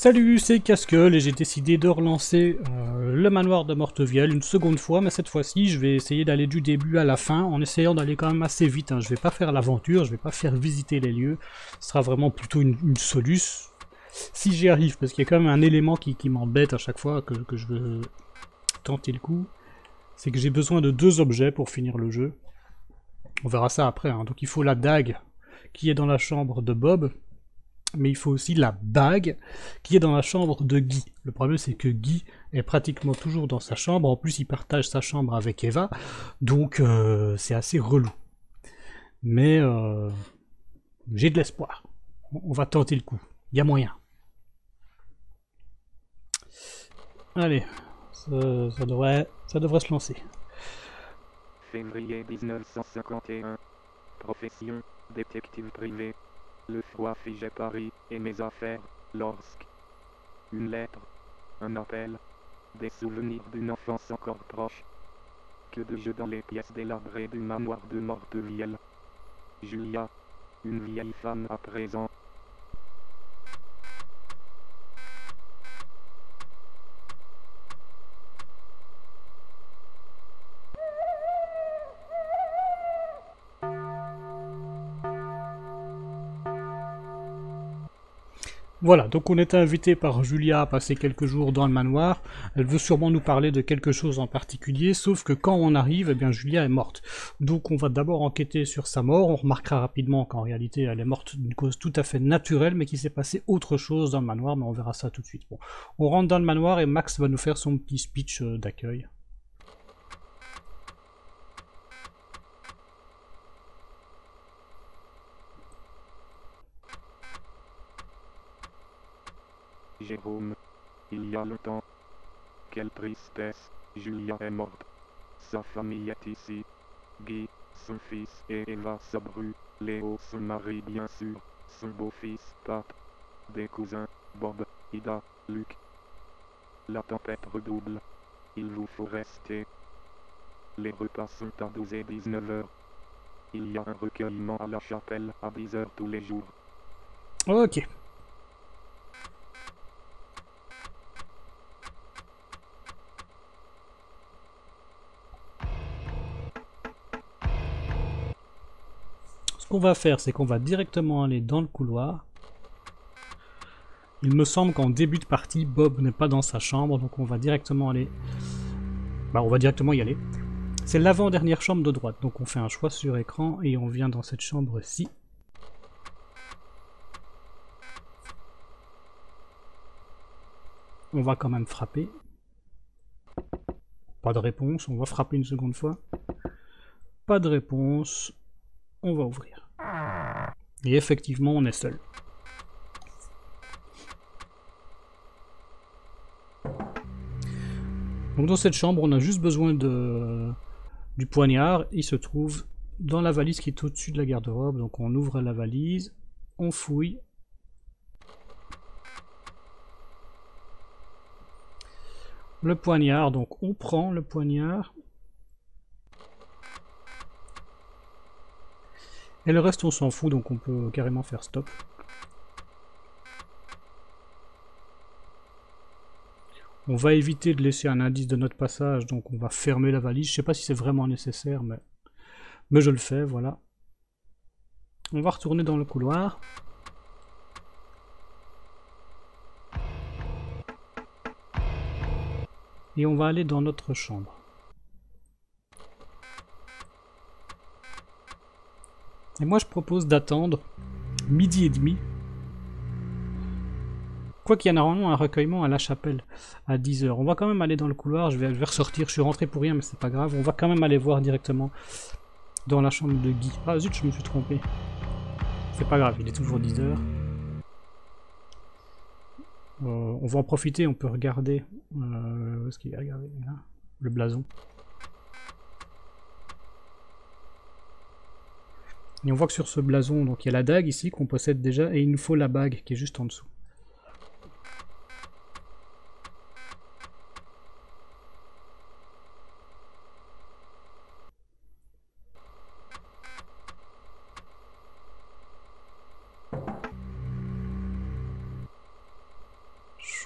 Salut, c'est Casqueul et j'ai décidé de relancer euh, le manoir de Mortevielle une seconde fois, mais cette fois-ci je vais essayer d'aller du début à la fin en essayant d'aller quand même assez vite. Hein. Je vais pas faire l'aventure, je vais pas faire visiter les lieux, ce sera vraiment plutôt une, soluce. Si j'y arrive, parce qu'il y a quand même un élément qui, m'embête à chaque fois que, que je veux tenter le coup, c'est que j'ai besoin de deux objets pour finir le jeu. On verra ça après, hein. donc il faut la dague qui est dans la chambre de Bob, mais il faut aussi la bague qui est dans la chambre de Guy. Le problème c'est que Guy est pratiquement toujours dans sa chambre, en plus il partage sa chambre avec Eva, donc euh, c'est assez relou. Mais euh, j'ai de l'espoir. On va tenter le coup. Il y a moyen. Allez, ça, devrait, ça devrait se lancer. Février 1951. Profession, détective privé. Le froid figeait Paris et mes affaires, lorsque... Une lettre, un appel, des souvenirs d'une enfance encore proche. Que de jeux dans les pièces délabrées du manoir de Mortevielle. Julia, une vieille femme à présent, Voilà, donc on est invité par Julia à passer quelques jours dans le manoir. Elle veut sûrement nous parler de quelque chose en particulier, sauf que quand on arrive, eh bien Julia est morte. Donc on va d'abord enquêter sur sa mort. On remarquera rapidement qu'en réalité elle est morte d'une cause tout à fait naturelle, mais qu'il s'est passé autre chose dans le manoir, mais on verra ça tout de suite. Bon, on rentre dans le manoir et Max va nous faire son petit speech euh, d'accueil. Jérôme. Il y a le temps. Quelle tristesse, Julia est morte. Sa famille est ici. Guy, son fils et Eva Sabru, Léo son mari bien sûr, son beau-fils Pat, des cousins, Bob, Ida, Luc. La tempête redouble. Il vous faut rester. Les repas sont à 12 et 19 heures. Il y a un recueillement à la chapelle à 10 heures tous les jours. Ok. Qu'on va faire, c'est qu'on va directement aller dans le couloir. Il me semble qu'en début de partie, Bob n'est pas dans sa chambre, donc on va directement aller... Bah, on va directement y aller. C'est l'avant-dernière chambre de droite, donc on fait un choix sur écran et on vient dans cette chambre-ci. On va quand même frapper. Pas de réponse, on va frapper une seconde fois. Pas de réponse, on va ouvrir. Et effectivement, on est seul. Donc dans cette chambre, on a juste besoin de, du poignard. Il se trouve dans la valise qui est au-dessus de la garde-robe. Donc on ouvre la valise, on fouille. Le poignard, donc on prend le poignard, Et le reste, on s'en fout, donc on peut carrément faire stop. On va éviter de laisser un indice de notre passage, donc on va fermer la valise. Je sais pas si c'est vraiment nécessaire, mais... mais je le fais, voilà. On va retourner dans le couloir. Et on va aller dans notre chambre. Et moi je propose d'attendre midi et demi. Quoi qu'il y a normalement un recueillement à la chapelle à 10h. On va quand même aller dans le couloir, je vais, ressortir, je suis rentré pour rien mais c'est pas grave. On va quand même aller voir directement dans la chambre de Guy. Ah zut, je me suis trompé. C'est pas grave, il est toujours 10h. Euh, on va en profiter, on peut regarder... Euh, où est-ce qu'il est regardé Le blason. Et on voit que sur ce blason, donc il y a la dague ici qu'on possède déjà, et il nous faut la bague qui est juste en dessous.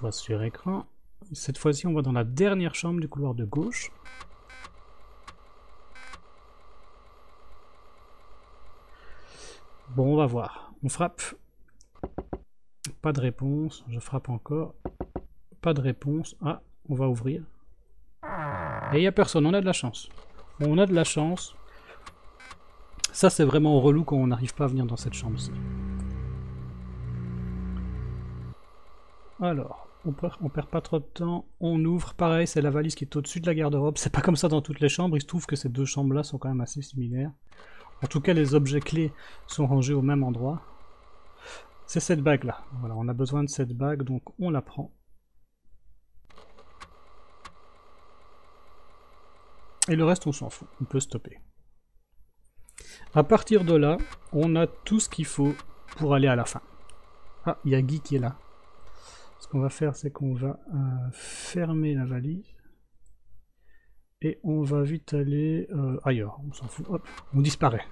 vois sur écran. Cette fois-ci, on va dans la dernière chambre du couloir de gauche. Bon, on va voir. On frappe. Pas de réponse. Je frappe encore. Pas de réponse. Ah, on va ouvrir. Et il n'y a personne. On a de la chance. On a de la chance. Ça, c'est vraiment relou quand on n'arrive pas à venir dans cette chambre-ci. Alors, on perd, perd pas trop de temps. On ouvre. Pareil, c'est la valise qui est au-dessus de la garde-robe. C'est pas comme ça dans toutes les chambres. Il se trouve que ces deux chambres-là sont quand même assez similaires. En tout cas, les objets clés sont rangés au même endroit. C'est cette bague-là. Voilà, on a besoin de cette bague, donc on la prend. Et le reste, on s'en fout. On peut stopper. À partir de là, on a tout ce qu'il faut pour aller à la fin. Ah, il y a Guy qui est là. Ce qu'on va faire, c'est qu'on va euh, fermer la valise. Et on va vite aller euh, ailleurs. On s'en fout. Hop, on disparaît.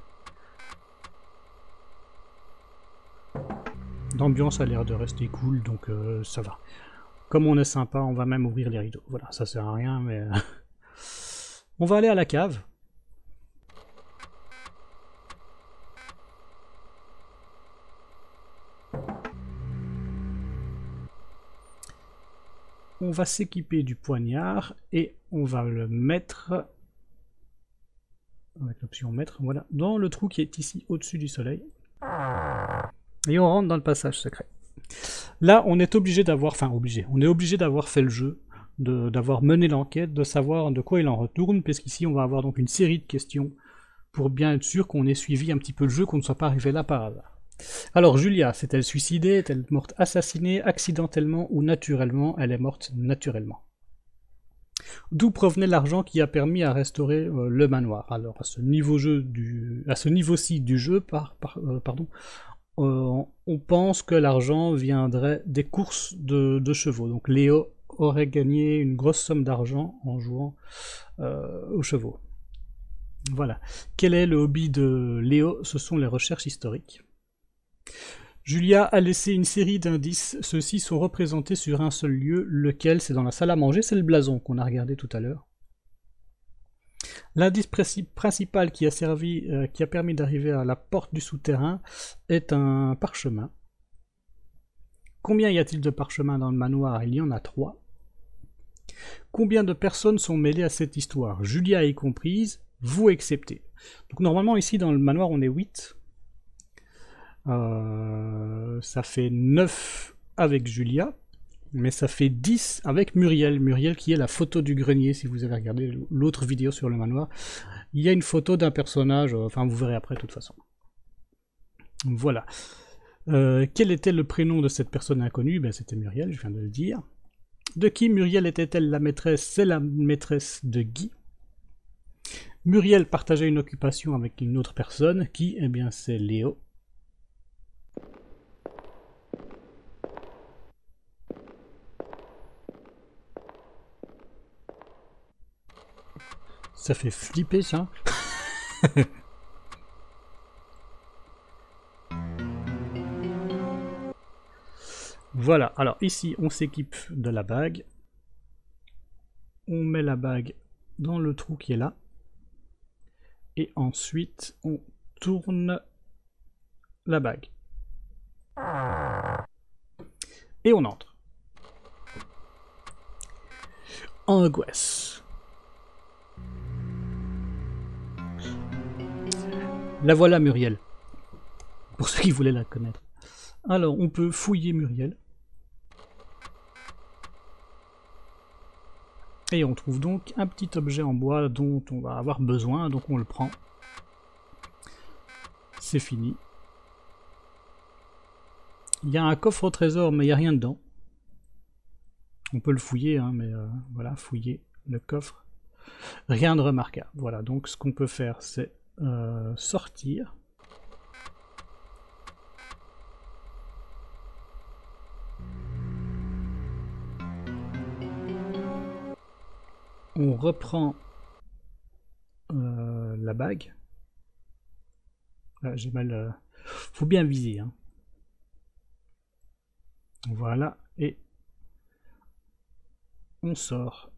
L'ambiance a l'air de rester cool, donc euh, ça va. Comme on est sympa, on va même ouvrir les rideaux. Voilà, ça sert à rien, mais... on va aller à la cave. On va s'équiper du poignard et on va le mettre avec l'option mettre, voilà, dans le trou qui est ici au-dessus du soleil. Et on rentre dans le passage secret. Là, on est obligé d'avoir, enfin obligé, on est obligé d'avoir fait le jeu, d'avoir mené l'enquête, de savoir de quoi il en retourne, puisqu'ici on va avoir donc une série de questions pour bien être sûr qu'on ait suivi un petit peu le jeu, qu'on ne soit pas arrivé là par hasard. Alors Julia, s'est-elle suicidée Est-elle morte assassinée accidentellement ou naturellement? Elle est morte naturellement. D'où provenait l'argent qui a permis à restaurer euh, le manoir? Alors à ce niveau-ci du jeu, euh, pardon, euh, on pense que l'argent viendrait des courses de, chevaux. Donc Léo aurait gagné une grosse somme d'argent en jouant aux chevaux. Voilà. Quel est le hobby de Léo? Ce sont les recherches historiques. Julia a laissé une série d'indices, ceux-ci sont représentés sur un seul lieu, lequel? C'est dans la salle à manger, c'est le blason qu'on a regardé tout à l'heure. L'indice principal qui a servi, euh, qui a permis d'arriver à la porte du souterrain est un parchemin. Combien y a-t-il de parchemins dans le manoir? Il y en a trois. Combien de personnes sont mêlées à cette histoire? Julia y comprise, vous excepté. Normalement ici dans le manoir on est 8. Euh, ça fait 9 avec Julia, mais ça fait 10 avec Muriel. Muriel qui est la photo du grenier, si vous avez regardé l'autre vidéo sur le manoir. Il y a une photo d'un personnage, euh, enfin vous verrez après de toute façon. Voilà. Euh, quel était le prénom de cette personne inconnue? Ben, C'était Muriel, je viens de le dire. De qui Muriel était-elle la maîtresse? C'est la maîtresse de Guy. Muriel partageait une occupation avec une autre personne, qui Eh bien c'est Léo. Ça fait flipper ça. voilà, alors ici on s'équipe de la bague. On met la bague dans le trou qui est là. Et ensuite on tourne la bague. Et on entre. Angoisse. La voilà Muriel. Pour ceux qui voulaient la connaître. Alors, on peut fouiller Muriel. Et on trouve donc un petit objet en bois dont on va avoir besoin, donc on le prend. C'est fini. Il y a un coffre au trésor, mais il n'y a rien dedans. On peut le fouiller, hein, mais euh, voilà, fouiller le coffre. Rien de remarquable. Voilà, donc ce qu'on peut faire, c'est euh, sortir. On reprend euh, la bague. Ah, j'ai mal. Euh, faut bien viser. Hein. Voilà. Et on sort.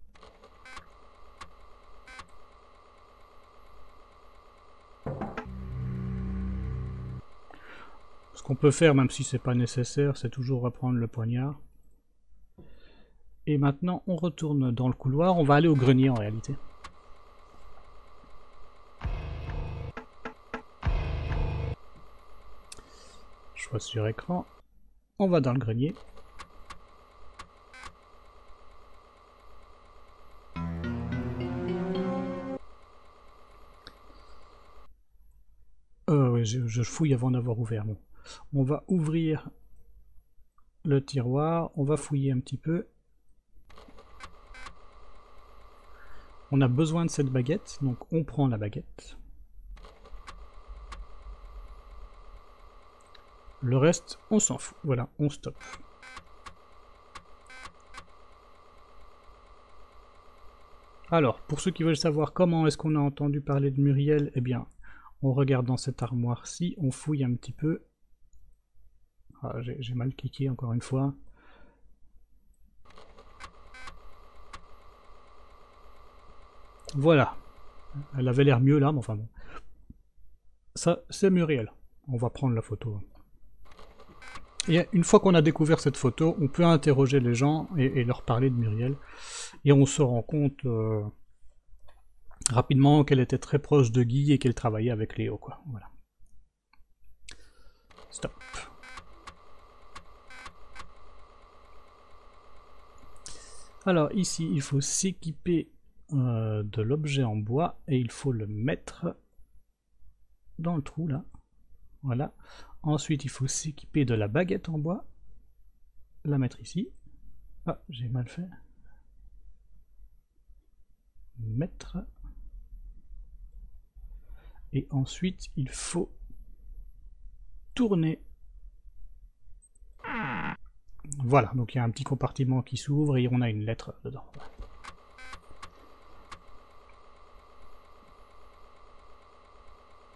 Qu'on peut faire, même si c'est pas nécessaire, c'est toujours reprendre le poignard. Et maintenant, on retourne dans le couloir. On va aller au grenier en réalité. Choix sur écran. On va dans le grenier. Euh, je fouille avant d'avoir ouvert. Bon. On va ouvrir le tiroir, on va fouiller un petit peu. On a besoin de cette baguette, donc on prend la baguette. Le reste, on s'en fout. Voilà, on stoppe. Alors, pour ceux qui veulent savoir comment est-ce qu'on a entendu parler de Muriel, eh bien, on regarde dans cette armoire-ci, on fouille un petit peu. Ah, J'ai mal cliqué encore une fois. Voilà. Elle avait l'air mieux là, mais enfin bon. Ça, c'est Muriel. On va prendre la photo. Et une fois qu'on a découvert cette photo, on peut interroger les gens et, leur parler de Muriel. Et on se rend compte euh, rapidement qu'elle était très proche de Guy et qu'elle travaillait avec Léo. Voilà. Stop. Alors ici, il faut s'équiper euh, de l'objet en bois et il faut le mettre dans le trou là. Voilà. Ensuite, il faut s'équiper de la baguette en bois. La mettre ici. Ah, j'ai mal fait. Mettre. Et ensuite, il faut tourner voilà, donc il y a un petit compartiment qui s'ouvre et on a une lettre dedans.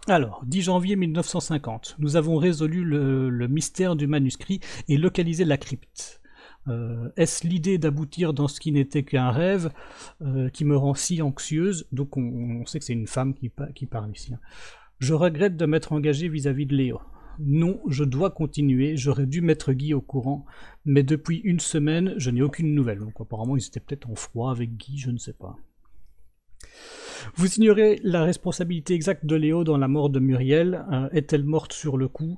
Alors, 10 janvier 1950, nous avons résolu le, mystère du manuscrit et localisé la crypte. Euh, est-ce l'idée d'aboutir dans ce qui n'était qu'un rêve euh, qui me rend si anxieuse? Donc on, sait que c'est une femme qui, qui parle ici. Hein. Je regrette de m'être engagé vis à -vis de Léo. Non, je dois continuer, j'aurais dû mettre Guy au courant, mais depuis une semaine, je n'ai aucune nouvelle. Donc apparemment, ils étaient peut-être en froid avec Guy, je ne sais pas. Vous ignorez la responsabilité exacte de Léo dans la mort de Muriel. Euh, est-elle morte sur le coup?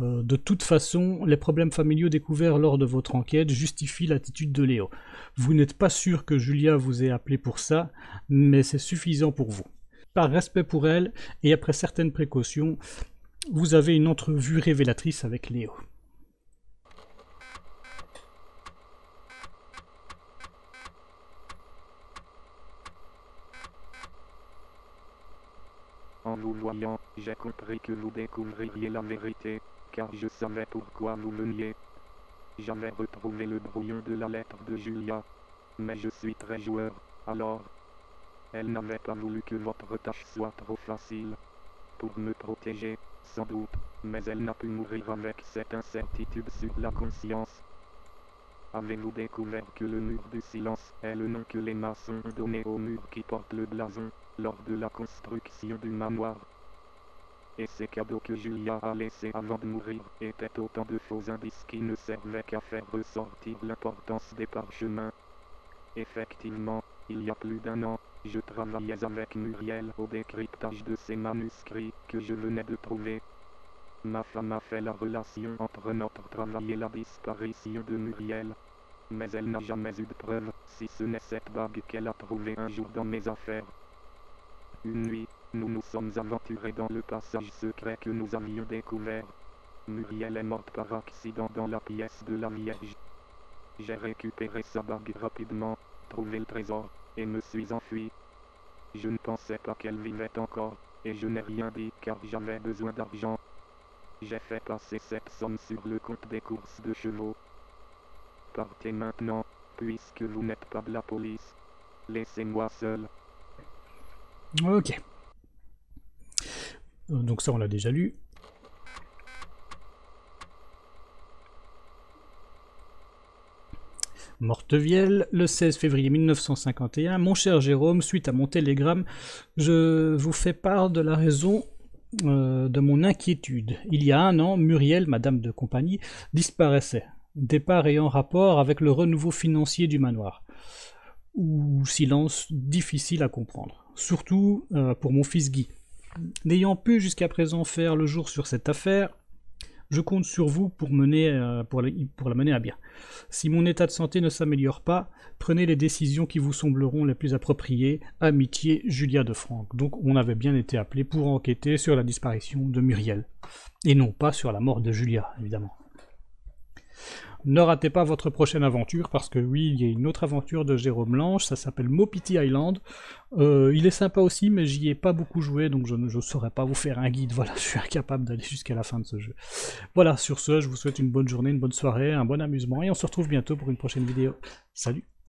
Euh, De toute façon, les problèmes familiaux découverts lors de votre enquête justifient l'attitude de Léo. Vous n'êtes pas sûr que Julia vous ait appelé pour ça, mais c'est suffisant pour vous. Par respect pour elle, et après certaines précautions, vous avez une entrevue révélatrice avec Léo. En vous voyant, j'ai compris que vous découvririez la vérité, car je savais pourquoi vous veniez. J'avais retrouvé le brouillon de la lettre de Julia, mais je suis très joueur, alors... Elle n'avait pas voulu que votre tâche soit trop facile. Pour me protéger, sans doute, mais elle n'a pu mourir avec cette incertitude sur la conscience. Avez-vous découvert que le mur du silence est le nom que les maçons ont donné au mur qui porte le blason, lors de la construction du manoir? Et ces cadeaux que Julia a laissés avant de mourir étaient autant de faux indices qui ne servaient qu'à faire ressortir l'importance des parchemins. Effectivement, il y a plus d'un an, je travaillais avec Muriel au décryptage de ces manuscrits que je venais de trouver. Ma femme a fait la relation entre notre travail et la disparition de Muriel. Mais elle n'a jamais eu de preuve, si ce n'est cette bague qu'elle a trouvée un jour dans mes affaires. Une nuit, nous nous sommes aventurés dans le passage secret que nous avions découvert. Muriel est morte par accident dans la pièce de la Vierge. J'ai récupéré sa bague rapidement, trouvé le trésor, et me suis enfui. Je ne pensais pas qu'elle vivait encore, et je n'ai rien dit car j'avais besoin d'argent. J'ai fait passer cette somme sur le compte des courses de chevaux. Partez maintenant, puisque vous n'êtes pas de la police. Laissez-moi seul. Ok. Euh, donc ça on l'a déjà lu. Mortevielle, le 16 février 1951. Mon cher Jérôme, suite à mon télégramme, je vous fais part de la raison euh, de mon inquiétude. Il y a un an, Muriel, madame de compagnie, disparaissait. Départ ayant rapport avec le renouveau financier du manoir. Ou silence difficile à comprendre. Surtout euh, pour mon fils Guy. N'ayant pu jusqu'à présent faire le jour sur cette affaire, je compte sur vous pour, mener, euh, la mener à bien. Si mon état de santé ne s'améliore pas, prenez les décisions qui vous sembleront les plus appropriées. Amitié, Julia de Franck. Donc on avait bien été appelé pour enquêter sur la disparition de Muriel. Et non pas sur la mort de Julia, évidemment. Ne ratez pas votre prochaine aventure parce que oui, il y a une autre aventure de Jérôme Lange, ça s'appelle Mopiti Island. Euh, il est sympa aussi, mais j'y ai pas beaucoup joué, donc je ne saurais pas vous faire un guide. Voilà, je suis incapable d'aller jusqu'à la fin de ce jeu. Voilà, sur ce, je vous souhaite une bonne journée, une bonne soirée, un bon amusement, et on se retrouve bientôt pour une prochaine vidéo. Salut